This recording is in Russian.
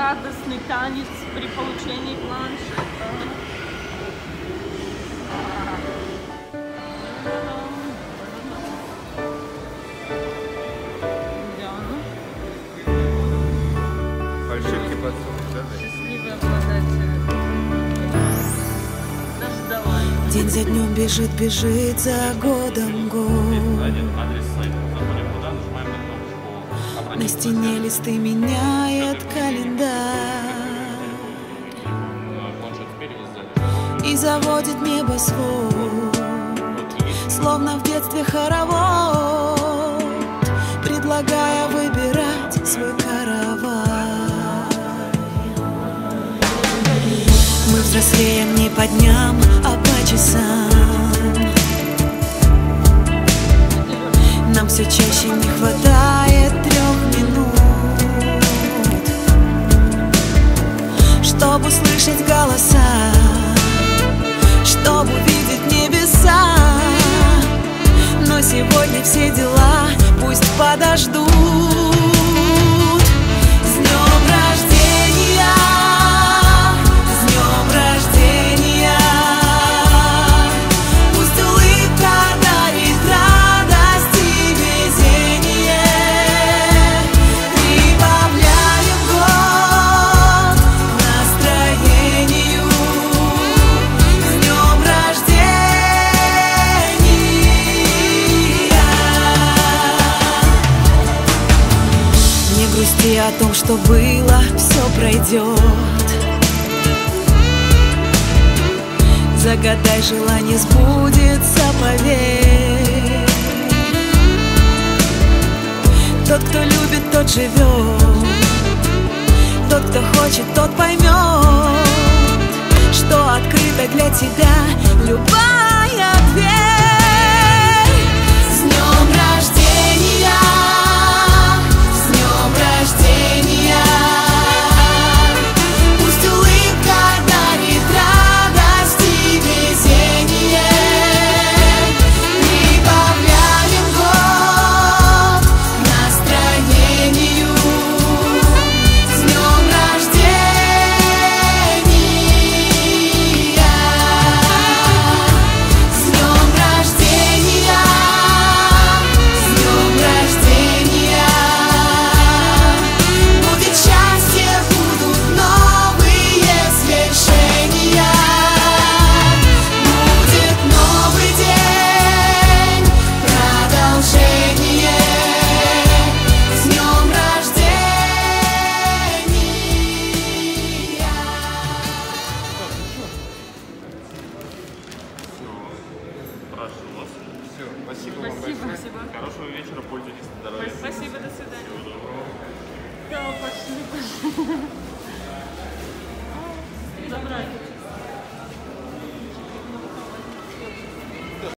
радостный танец при получении планшета. Счастливый обладатель. День за днем бежит, бежит за годом год. На стене листы меняет заводит небосвод. Словно в детстве хоровод Предлагая выбирать свой каравай Мы взрослеем не по дням, а по часам Нам все чаще не хватает трех минут Чтобы слышать голоса Чтобы видеть Грусти о том, что было, все пройдет Загадай желание, сбудется, поверь. Тот, кто любит, тот живет Все, спасибо вам Спасибо, большое. спасибо. Хорошего вечера, пользуйтесь здоровьем. Спасибо, до свидания. Всего доброго. Да, пошли, пошли.